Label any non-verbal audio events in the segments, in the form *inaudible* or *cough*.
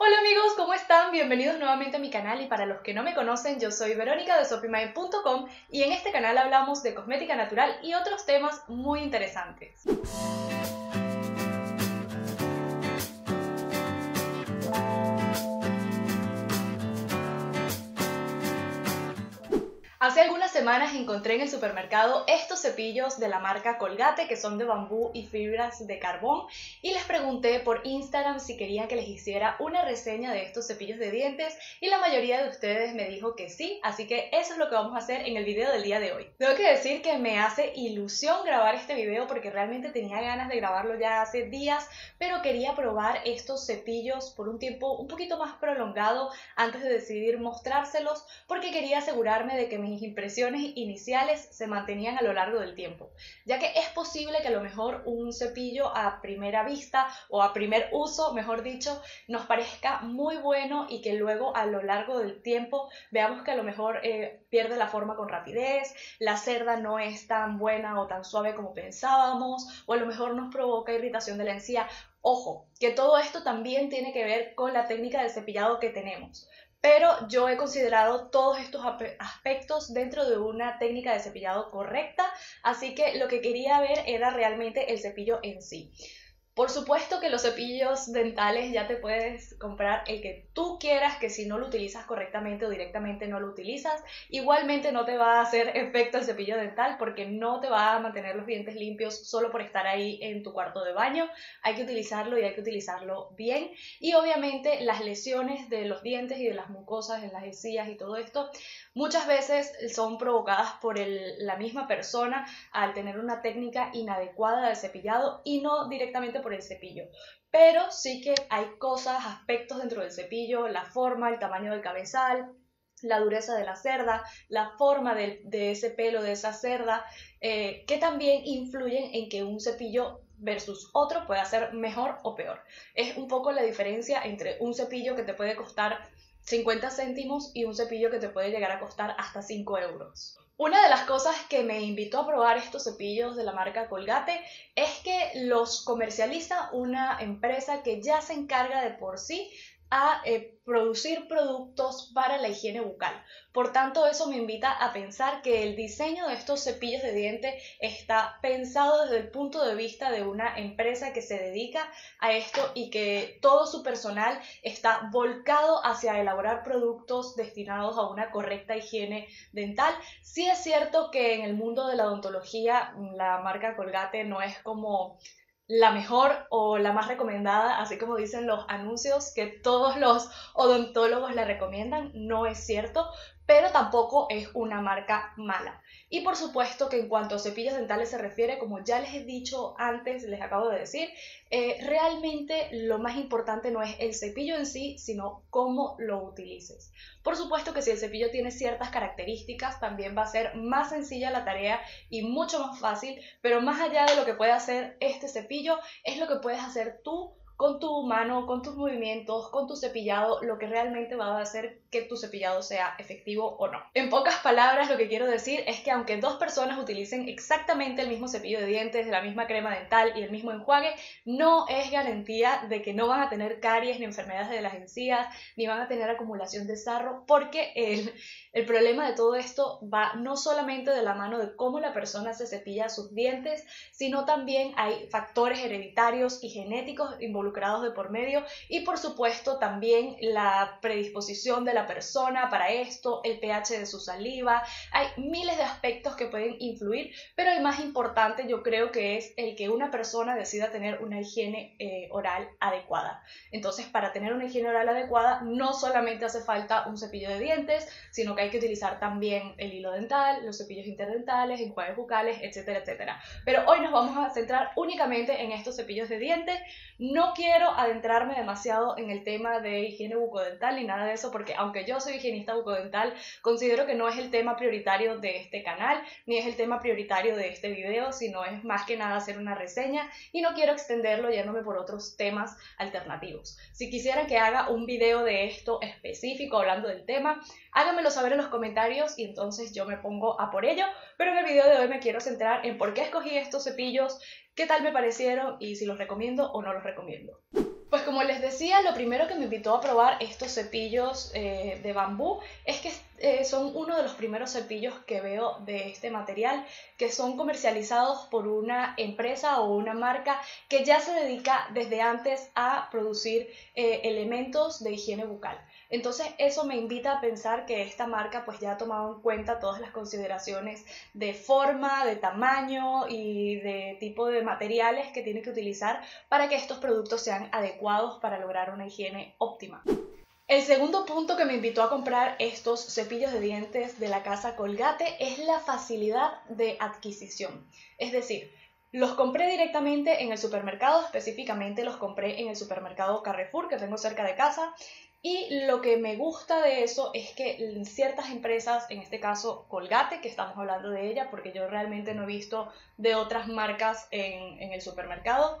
Hola amigos, ¿cómo están? Bienvenidos nuevamente a mi canal y para los que no me conocen, yo soy Verónica de Sopimay.com y en este canal hablamos de cosmética natural y otros temas muy interesantes. Hace algunas semanas encontré en el supermercado estos cepillos de la marca Colgate que son de bambú y fibras de carbón y les pregunté por Instagram si querían que les hiciera una reseña de estos cepillos de dientes y la mayoría de ustedes me dijo que sí, así que eso es lo que vamos a hacer en el video del día de hoy. Tengo que decir que me hace ilusión grabar este video porque realmente tenía ganas de grabarlo ya hace días, pero quería probar estos cepillos por un tiempo un poquito más prolongado antes de decidir mostrárselos porque quería asegurarme de que mis impresiones iniciales se mantenían a lo largo del tiempo, ya que es posible que a lo mejor un cepillo a primera vista o a primer uso, mejor dicho, nos parezca muy bueno y que luego a lo largo del tiempo veamos que a lo mejor eh, pierde la forma con rapidez, la cerda no es tan buena o tan suave como pensábamos, o a lo mejor nos provoca irritación de la encía. Ojo, que todo esto también tiene que ver con la técnica de cepillado que tenemos pero yo he considerado todos estos aspectos dentro de una técnica de cepillado correcta, así que lo que quería ver era realmente el cepillo en sí. Por supuesto que los cepillos dentales ya te puedes comprar el que tú quieras, que si no lo utilizas correctamente o directamente no lo utilizas, igualmente no te va a hacer efecto el cepillo dental porque no te va a mantener los dientes limpios solo por estar ahí en tu cuarto de baño. Hay que utilizarlo y hay que utilizarlo bien. Y obviamente las lesiones de los dientes y de las mucosas en las encías y todo esto muchas veces son provocadas por la misma persona al tener una técnica inadecuada de cepillado y no directamente por el cepillo. Pero sí que hay cosas, aspectos dentro del cepillo, la forma, el tamaño del cabezal, la dureza de la cerda, la forma de, ese pelo de esa cerda, eh, que también influyen en que un cepillo versus otro pueda ser mejor o peor. Es un poco la diferencia entre un cepillo que te puede costar 50 céntimos y un cepillo que te puede llegar a costar hasta 5 euros. Una de las cosas que me invitó a probar estos cepillos de la marca Colgate es que los comercializa una empresa que ya se encarga de por sí a eh, producir productos para la higiene bucal. Por tanto, eso me invita a pensar que el diseño de estos cepillos de diente está pensado desde el punto de vista de una empresa que se dedica a esto y que todo su personal está volcado hacia elaborar productos destinados a una correcta higiene dental. Sí es cierto que en el mundo de la odontología la marca Colgate no es como la mejor o la más recomendada, así como dicen los anuncios que todos los odontólogos la recomiendan, no es cierto, pero tampoco es una marca mala. Y por supuesto que en cuanto a cepillos dentales se refiere, como ya les he dicho antes, les acabo de decir, eh, realmente lo más importante no es el cepillo en sí, sino cómo lo utilices. Por supuesto que si el cepillo tiene ciertas características, también va a ser más sencilla la tarea y mucho más fácil, pero más allá de lo que puede hacer este cepillo, es lo que puedes hacer tú con tu mano, con tus movimientos, con tu cepillado, lo que realmente va a hacer que tu cepillado sea efectivo o no. En pocas palabras, lo que quiero decir es que aunque dos personas utilicen exactamente el mismo cepillo de dientes, la misma crema dental y el mismo enjuague, no es garantía de que no van a tener caries ni enfermedades de las encías, ni van a tener acumulación de sarro, porque el, el problema de todo esto va no solamente de la mano de cómo la persona se cepilla sus dientes, sino también hay factores hereditarios y genéticos involucrados de por medio y por supuesto también la predisposición de la persona para esto, el pH de su saliva, hay miles de aspectos que pueden influir, pero el más importante yo creo que es el que una persona decida tener una higiene eh, oral adecuada. Entonces para tener una higiene oral adecuada no solamente hace falta un cepillo de dientes, sino que hay que utilizar también el hilo dental, los cepillos interdentales, enjuagues bucales, etcétera, etcétera. Pero hoy nos vamos a centrar únicamente en estos cepillos de dientes. No quiero adentrarme demasiado en el tema de higiene bucodental ni nada de eso, porque aunque yo soy higienista bucodental, considero que no es el tema prioritario de este canal, ni es el tema prioritario de este video, sino es más que nada hacer una reseña y no quiero extenderlo yéndome por otros temas alternativos. Si quisieran que haga un video de esto específico hablando del tema, háganmelo saber en los comentarios y entonces yo me pongo a por ello, pero en el video de hoy me quiero centrar en por qué escogí estos cepillos, qué tal me parecieron y si los recomiendo o no los recomiendo. Pues como les decía, lo primero que me invitó a probar estos cepillos eh, de bambú es que eh, son uno de los primeros cepillos que veo de este material, que son comercializados por una empresa o una marca que ya se dedica desde antes a producir eh, elementos de higiene bucal. Entonces eso me invita a pensar que esta marca pues ya ha tomado en cuenta todas las consideraciones de forma, de tamaño y de tipo de materiales que tiene que utilizar para que estos productos sean adecuados para lograr una higiene óptima. El segundo punto que me invitó a comprar estos cepillos de dientes de la casa Colgate es la facilidad de adquisición. Es decir, los compré directamente en el supermercado, específicamente los compré en el supermercado Carrefour que tengo cerca de casa y lo que me gusta de eso es que ciertas empresas, en este caso Colgate, que estamos hablando de ella, porque yo realmente no he visto de otras marcas en, en el supermercado,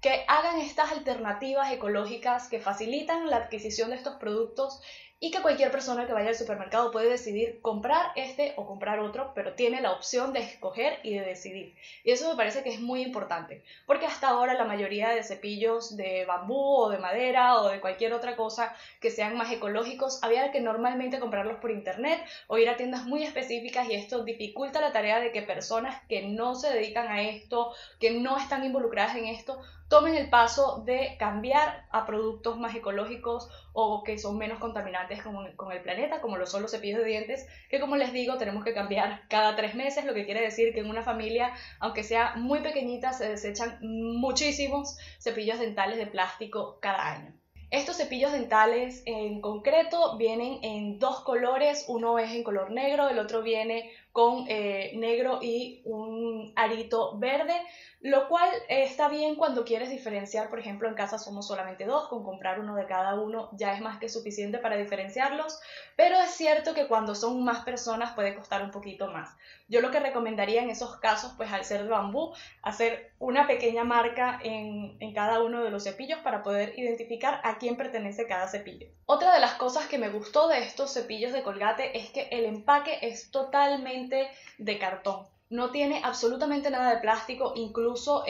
que hagan estas alternativas ecológicas que facilitan la adquisición de estos productos y que cualquier persona que vaya al supermercado puede decidir comprar este o comprar otro, pero tiene la opción de escoger y de decidir. Y eso me parece que es muy importante, porque hasta ahora la mayoría de cepillos de bambú o de madera o de cualquier otra cosa que sean más ecológicos, había que normalmente comprarlos por internet o ir a tiendas muy específicas y esto dificulta la tarea de que personas que no se dedican a esto, que no están involucradas en esto, tomen el paso de cambiar a productos más ecológicos o que son menos contaminantes con, el planeta, como lo son los cepillos de dientes, que como les digo tenemos que cambiar cada tres meses, lo que quiere decir que en una familia, aunque sea muy pequeñita, se desechan muchísimos cepillos dentales de plástico cada año. Estos cepillos dentales en concreto vienen en dos colores, uno es en color negro, el otro viene con eh, negro y un arito verde, lo cual está bien cuando quieres diferenciar, por ejemplo, en casa somos solamente dos, con comprar uno de cada uno ya es más que suficiente para diferenciarlos, pero es cierto que cuando son más personas puede costar un poquito más. Yo lo que recomendaría en esos casos, pues al ser de bambú, hacer una pequeña marca en, en cada uno de los cepillos para poder identificar a quién pertenece cada cepillo. Otra de las cosas que me gustó de estos cepillos de colgate es que el empaque es totalmente de cartón. No tiene absolutamente nada de plástico, incluso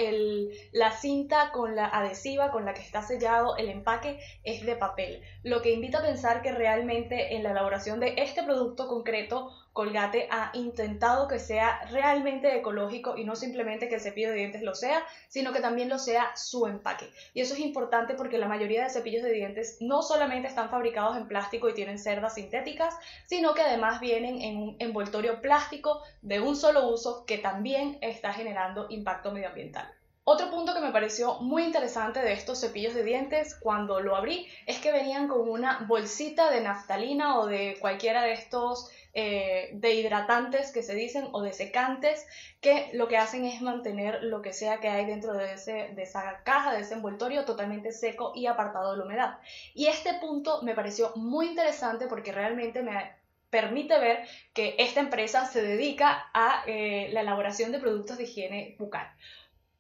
la cinta con la adhesiva con la que está sellado el empaque es de papel, lo que invita a pensar que realmente en la elaboración de este producto concreto Colgate ha intentado que sea realmente ecológico y no simplemente que el cepillo de dientes lo sea, sino que también lo sea su empaque. Y eso es importante porque la mayoría de cepillos de dientes no solamente están fabricados en plástico y tienen cerdas sintéticas, sino que además vienen en un envoltorio plástico de un solo uso que también está generando impacto medioambiental. Otro punto que me pareció muy interesante de estos cepillos de dientes cuando lo abrí es que venían con una bolsita de naftalina o de cualquiera de estos eh, de hidratantes que se dicen o de secantes que lo que hacen es mantener lo que sea que hay dentro de, ese, de esa caja, de ese envoltorio totalmente seco y apartado de la humedad. Y este punto me pareció muy interesante porque realmente me permite ver que esta empresa se dedica a eh, la elaboración de productos de higiene bucal.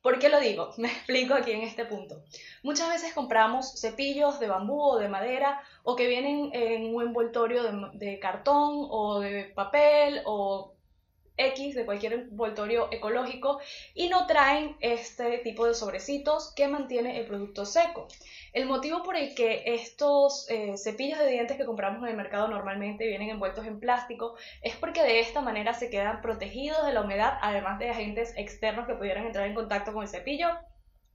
¿Por qué lo digo? *laughs* Me explico aquí en este punto. Muchas veces compramos cepillos de bambú o de madera o que vienen en un envoltorio de, cartón o de papel o X de cualquier envoltorio ecológico y no traen este tipo de sobrecitos que mantiene el producto seco. El motivo por el que estos eh, cepillos de dientes que compramos en el mercado normalmente vienen envueltos en plástico es porque de esta manera se quedan protegidos de la humedad, además de agentes externos que pudieran entrar en contacto con el cepillo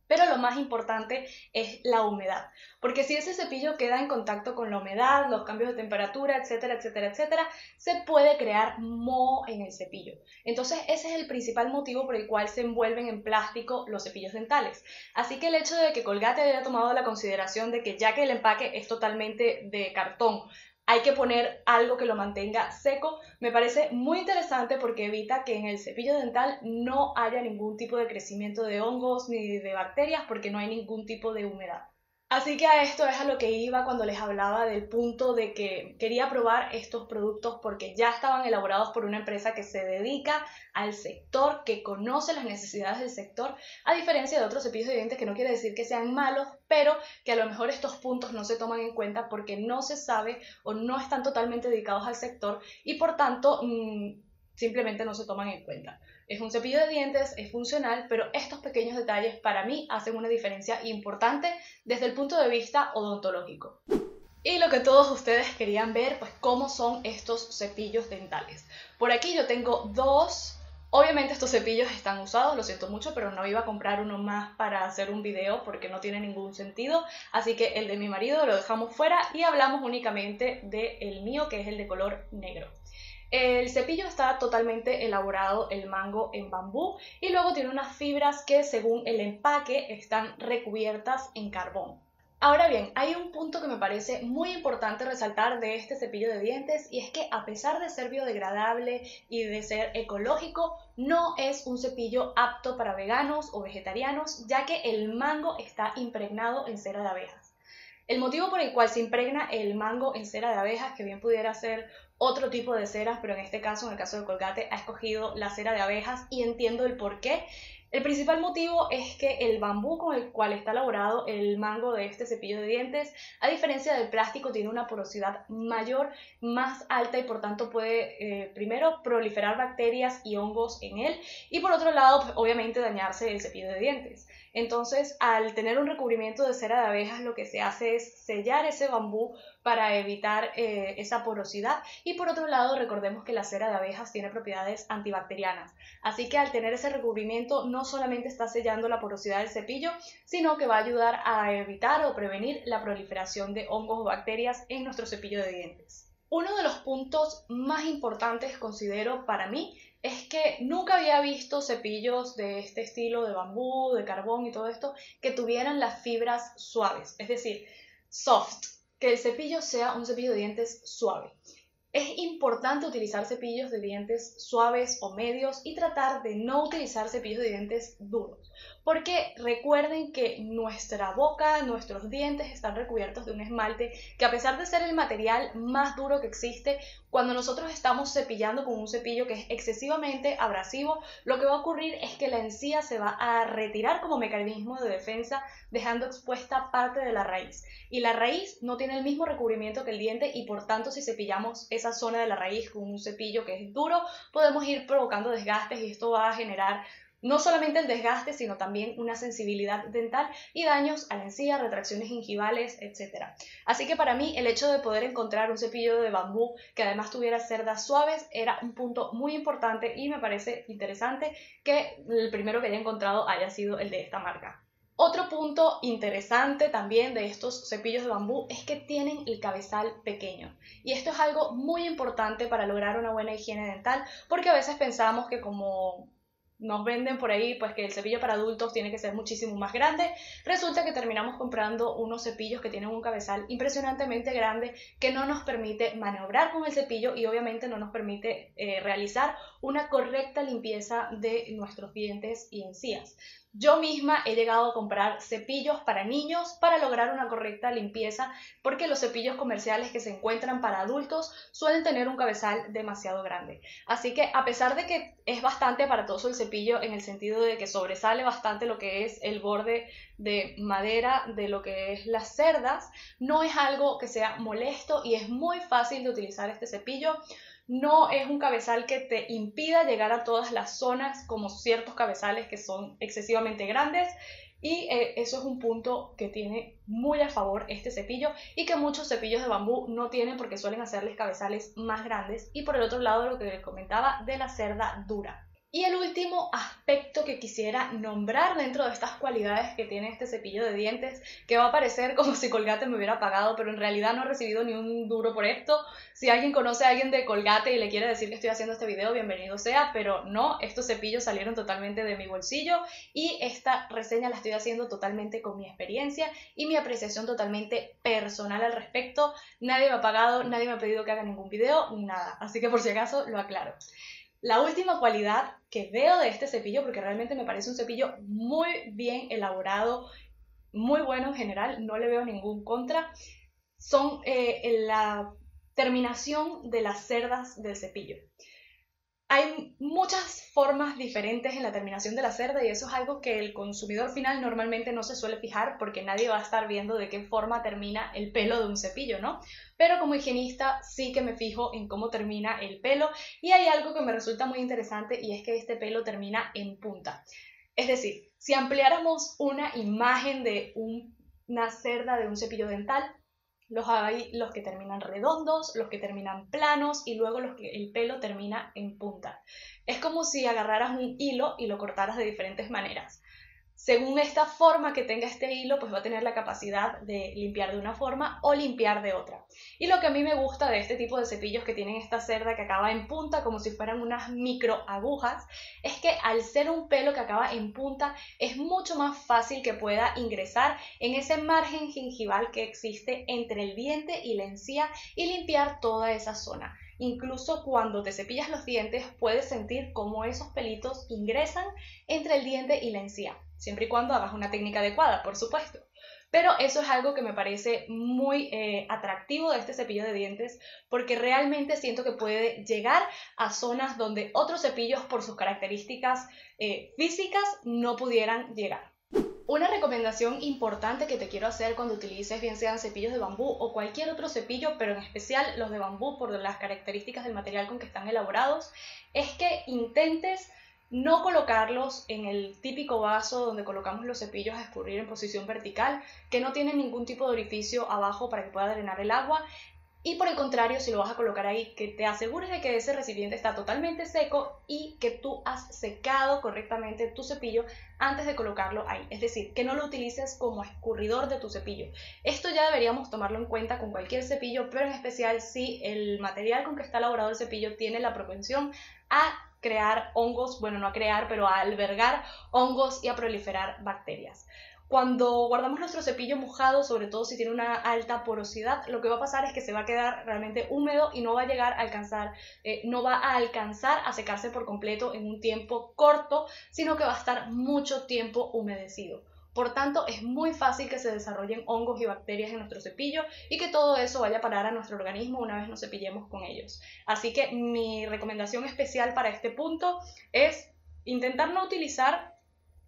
pero lo más importante es la humedad, porque si ese cepillo queda en contacto con la humedad, los cambios de temperatura, etcétera, etcétera, etcétera, se puede crear moho en el cepillo. Entonces ese es el principal motivo por el cual se envuelven en plástico los cepillos dentales. Así que el hecho de que Colgate haya tomado la consideración de que ya que el empaque es totalmente de cartón, hay que poner algo que lo mantenga seco. Me parece muy interesante porque evita que en el cepillo dental no haya ningún tipo de crecimiento de hongos ni de bacterias porque no hay ningún tipo de humedad. Así que a esto es a lo que iba cuando les hablaba del punto de que quería probar estos productos porque ya estaban elaborados por una empresa que se dedica al sector, que conoce las necesidades del sector, a diferencia de otros cepillos de dientes que no quiere decir que sean malos, pero que a lo mejor estos puntos no se toman en cuenta porque no se sabe o no están totalmente dedicados al sector y por tanto mm, simplemente no se toman en cuenta. Es un cepillo de dientes, es funcional, pero estos pequeños detalles para mí hacen una diferencia importante desde el punto de vista odontológico. Y lo que todos ustedes querían ver, pues cómo son estos cepillos dentales. Por aquí yo tengo dos Obviamente estos cepillos están usados, lo siento mucho, pero no iba a comprar uno más para hacer un video porque no tiene ningún sentido. Así que el de mi marido lo dejamos fuera y hablamos únicamente del mío, que es el de color negro. El cepillo está totalmente elaborado el mango en bambú y luego tiene unas fibras que según el empaque están recubiertas en carbón. Ahora bien, hay un punto que me parece muy importante resaltar de este cepillo de dientes y es que a pesar de ser biodegradable y de ser ecológico, no es un cepillo apto para veganos o vegetarianos, ya que el mango está impregnado en cera de abejas. El motivo por el cual se impregna el mango en cera de abejas, que bien pudiera ser otro tipo de ceras, pero en este caso, en el caso de Colgate, ha escogido la cera de abejas y entiendo el por qué, el principal motivo es que el bambú con el cual está elaborado el mango de este cepillo de dientes, a diferencia del plástico, tiene una porosidad mayor, más alta y por tanto puede eh, primero proliferar bacterias y hongos en él y por otro lado pues, obviamente dañarse el cepillo de dientes. Entonces al tener un recubrimiento de cera de abejas lo que se hace es sellar ese bambú para evitar eh, esa porosidad. Y por otro lado, recordemos que la cera de abejas tiene propiedades antibacterianas. Así que al tener ese recubrimiento no solamente está sellando la porosidad del cepillo, sino que va a ayudar a evitar o prevenir la proliferación de hongos o bacterias en nuestro cepillo de dientes. Uno de los puntos más importantes considero para mí es que nunca había visto cepillos de este estilo de bambú, de carbón y todo esto que tuvieran las fibras suaves, es decir, soft, que el cepillo sea un cepillo de dientes suave. Es importante utilizar cepillos de dientes suaves o medios y tratar de no utilizar cepillos de dientes duros, porque recuerden que nuestra boca, nuestros dientes están recubiertos de un esmalte que a pesar de ser el material más duro que existe, cuando nosotros estamos cepillando con un cepillo que es excesivamente abrasivo, lo que va a ocurrir es que la encía se va a retirar como mecanismo de defensa, dejando expuesta parte de la raíz. Y la raíz no tiene el mismo recubrimiento que el diente y por tanto si cepillamos esa zona de la raíz con un cepillo que es duro, podemos ir provocando desgastes y esto va a generar no solamente el desgaste, sino también una sensibilidad dental y daños a la encía, retracciones gingivales, etc. Así que para mí el hecho de poder encontrar un cepillo de bambú que además tuviera cerdas suaves era un punto muy importante y me parece interesante que el primero que haya encontrado haya sido el de esta marca. Otro punto interesante también de estos cepillos de bambú es que tienen el cabezal pequeño. Y esto es algo muy importante para lograr una buena higiene dental porque a veces pensamos que como nos venden por ahí pues que el cepillo para adultos tiene que ser muchísimo más grande. Resulta que terminamos comprando unos cepillos que tienen un cabezal impresionantemente grande que no nos permite maniobrar con el cepillo y obviamente no nos permite eh, realizar una correcta limpieza de nuestros dientes y encías. Yo misma he llegado a comprar cepillos para niños para lograr una correcta limpieza porque los cepillos comerciales que se encuentran para adultos suelen tener un cabezal demasiado grande. Así que a pesar de que es bastante aparatoso el cepillo en el sentido de que sobresale bastante lo que es el borde de madera de lo que es las cerdas, no es algo que sea molesto y es muy fácil de utilizar este cepillo no es un cabezal que te impida llegar a todas las zonas como ciertos cabezales que son excesivamente grandes y eh, eso es un punto que tiene muy a favor este cepillo y que muchos cepillos de bambú no tienen porque suelen hacerles cabezales más grandes y por el otro lado lo que les comentaba de la cerda dura. Y el último aspecto que quisiera nombrar dentro de estas cualidades que tiene este cepillo de dientes, que va a parecer como si Colgate me hubiera pagado, pero en realidad no he recibido ni un duro por esto. Si alguien conoce a alguien de Colgate y le quiere decir que estoy haciendo este video, bienvenido sea, pero no, estos cepillos salieron totalmente de mi bolsillo y esta reseña la estoy haciendo totalmente con mi experiencia y mi apreciación totalmente personal al respecto. Nadie me ha pagado, nadie me ha pedido que haga ningún video, nada. Así que por si acaso lo aclaro. La última cualidad que veo de este cepillo, porque realmente me parece un cepillo muy bien elaborado, muy bueno en general, no le veo ningún contra, son eh, la terminación de las cerdas del cepillo. Hay muchas formas diferentes en la terminación de la cerda y eso es algo que el consumidor final normalmente no se suele fijar porque nadie va a estar viendo de qué forma termina el pelo de un cepillo, ¿no? Pero como higienista sí que me fijo en cómo termina el pelo y hay algo que me resulta muy interesante y es que este pelo termina en punta. Es decir, si ampliáramos una imagen de una cerda de un cepillo dental, los los que terminan redondos, los que terminan planos y luego los que el pelo termina en punta. Es como si agarraras un hilo y lo cortaras de diferentes maneras según esta forma que tenga este hilo, pues va a tener la capacidad de limpiar de una forma o limpiar de otra. Y lo que a mí me gusta de este tipo de cepillos que tienen esta cerda que acaba en punta, como si fueran unas micro agujas, es que al ser un pelo que acaba en punta, es mucho más fácil que pueda ingresar en ese margen gingival que existe entre el diente y la encía y limpiar toda esa zona. Incluso cuando te cepillas los dientes puedes sentir cómo esos pelitos ingresan entre el diente y la encía siempre y cuando hagas una técnica adecuada, por supuesto. Pero eso es algo que me parece muy eh, atractivo de este cepillo de dientes porque realmente siento que puede llegar a zonas donde otros cepillos por sus características eh, físicas no pudieran llegar. Una recomendación importante que te quiero hacer cuando utilices bien sean cepillos de bambú o cualquier otro cepillo, pero en especial los de bambú por las características del material con que están elaborados, es que intentes no colocarlos en el típico vaso donde colocamos los cepillos a escurrir en posición vertical, que no tiene ningún tipo de orificio abajo para que pueda drenar el agua. Y por el contrario, si lo vas a colocar ahí, que te asegures de que ese recipiente está totalmente seco y que tú has secado correctamente tu cepillo antes de colocarlo ahí. Es decir, que no lo utilices como escurridor de tu cepillo. Esto ya deberíamos tomarlo en cuenta con cualquier cepillo, pero en especial si el material con que está elaborado el cepillo tiene la propensión a crear hongos, bueno, no a crear, pero a albergar hongos y a proliferar bacterias. Cuando guardamos nuestro cepillo mojado, sobre todo si tiene una alta porosidad, lo que va a pasar es que se va a quedar realmente húmedo y no va a llegar a alcanzar, eh, no va a alcanzar a secarse por completo en un tiempo corto, sino que va a estar mucho tiempo humedecido. Por tanto, es muy fácil que se desarrollen hongos y bacterias en nuestro cepillo y que todo eso vaya a parar a nuestro organismo una vez nos cepillemos con ellos. Así que mi recomendación especial para este punto es intentar no utilizar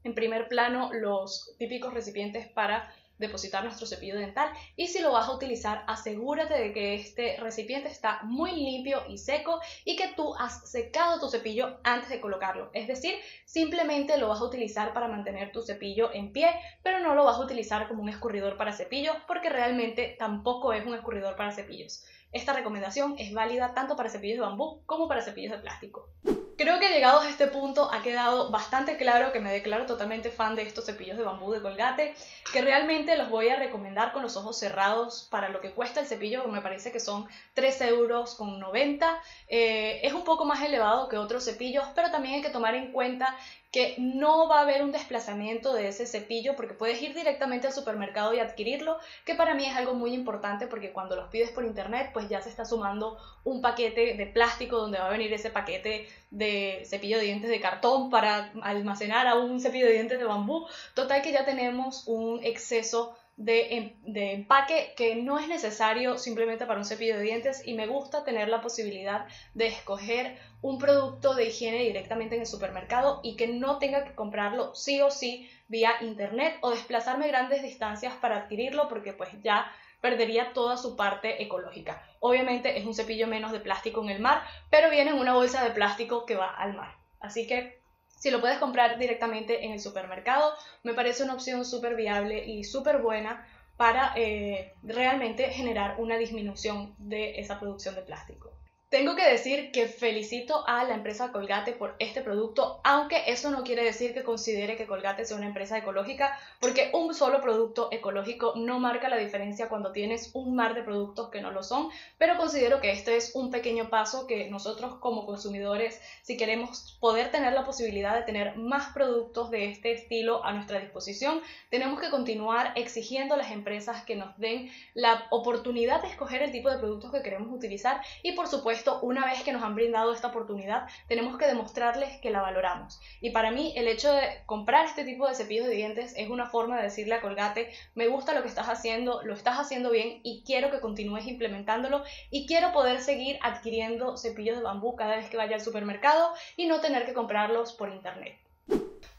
en primer plano los típicos recipientes para depositar nuestro cepillo dental. Y si lo vas a utilizar asegúrate de que este recipiente está muy limpio y seco y que tú has secado tu cepillo antes de colocarlo. Es decir simplemente lo vas a utilizar para mantener tu cepillo en pie pero no lo vas a utilizar como un escurridor para cepillos porque realmente tampoco es un escurridor para cepillos. Esta recomendación es válida tanto para cepillos de bambú como para cepillos de plástico Creo que llegados a este punto ha quedado bastante claro que me declaro totalmente fan de estos cepillos de bambú de Colgate, que realmente los voy a recomendar con los ojos cerrados para lo que cuesta el cepillo, que me parece que son 3 euros con 90. Eh, es un poco más elevado que otros cepillos, pero también hay que tomar en cuenta que no va a haber un desplazamiento de ese cepillo porque puedes ir directamente al supermercado y adquirirlo, que para mí es algo muy importante porque cuando los pides por internet pues ya se está sumando un paquete de plástico donde va a venir ese paquete de cepillo de dientes de cartón para almacenar a un cepillo de dientes de bambú. Total que ya tenemos un exceso de, de, empaque que no es necesario simplemente para un cepillo de dientes y me gusta tener la posibilidad de escoger un producto de higiene directamente en el supermercado y que no tenga que comprarlo sí o sí vía internet o desplazarme grandes distancias para adquirirlo porque pues ya perdería toda su parte ecológica. Obviamente es un cepillo menos de plástico en el mar, pero viene en una bolsa de plástico que va al mar. Así que si lo puedes comprar directamente en el supermercado, me parece una opción súper viable y súper buena para eh, realmente generar una disminución de esa producción de plástico. Tengo que decir que felicito a la empresa Colgate por este producto, aunque eso no quiere decir que considere que Colgate sea una empresa ecológica, porque un solo producto ecológico no marca la diferencia cuando tienes un mar de productos que no lo son, pero considero que este es un pequeño paso que nosotros como consumidores, si queremos poder tener la posibilidad de tener más productos de este estilo a nuestra disposición, tenemos que continuar exigiendo a las empresas que nos den la oportunidad de escoger el tipo de productos que queremos utilizar y por supuesto una vez que nos han brindado esta oportunidad, tenemos que demostrarles que la valoramos. Y para mí, el hecho de comprar este tipo de cepillos de dientes es una forma de decirle a Colgate, me gusta lo que estás haciendo, lo estás haciendo bien y quiero que continúes implementándolo y quiero poder seguir adquiriendo cepillos de bambú cada vez que vaya al supermercado y no tener que comprarlos por internet.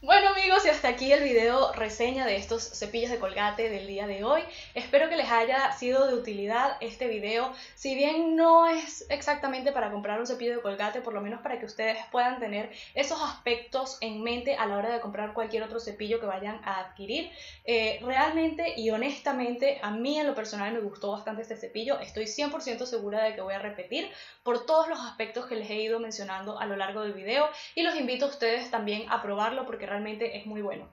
Bueno amigos, y hasta aquí el video reseña de estos cepillos de colgate del día de hoy. Espero que les haya sido de utilidad este video. Si bien no es exactamente para comprar un cepillo de colgate, por lo menos para que ustedes puedan tener esos aspectos en mente a la hora de comprar cualquier otro cepillo que vayan a adquirir. Eh, realmente y honestamente, a mí en lo personal me gustó bastante este cepillo. Estoy 100% segura de que voy a repetir por todos los aspectos que les he ido mencionando a lo largo del video y los invito a ustedes también a probarlo porque realmente es muy bueno.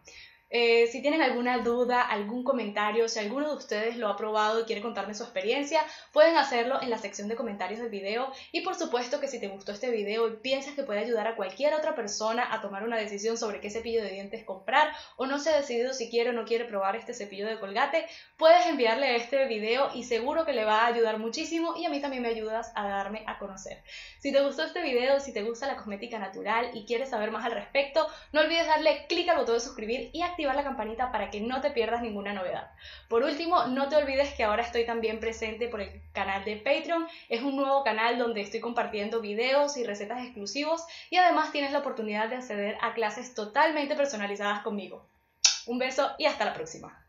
Eh, si tienen alguna duda, algún comentario, si alguno de ustedes lo ha probado y quiere contarme su experiencia, pueden hacerlo en la sección de comentarios del video. Y por supuesto que si te gustó este video y piensas que puede ayudar a cualquier otra persona a tomar una decisión sobre qué cepillo de dientes comprar o no se ha decidido si quiere o no quiere probar este cepillo de colgate, puedes enviarle este video y seguro que le va a ayudar muchísimo y a mí también me ayudas a darme a conocer. Si te gustó este video, si te gusta la cosmética natural y quieres saber más al respecto, no olvides darle clic al botón de suscribir y la campanita para que no te pierdas ninguna novedad. Por último, no te olvides que ahora estoy también presente por el canal de Patreon. Es un nuevo canal donde estoy compartiendo videos y recetas exclusivos y además tienes la oportunidad de acceder a clases totalmente personalizadas conmigo. Un beso y hasta la próxima.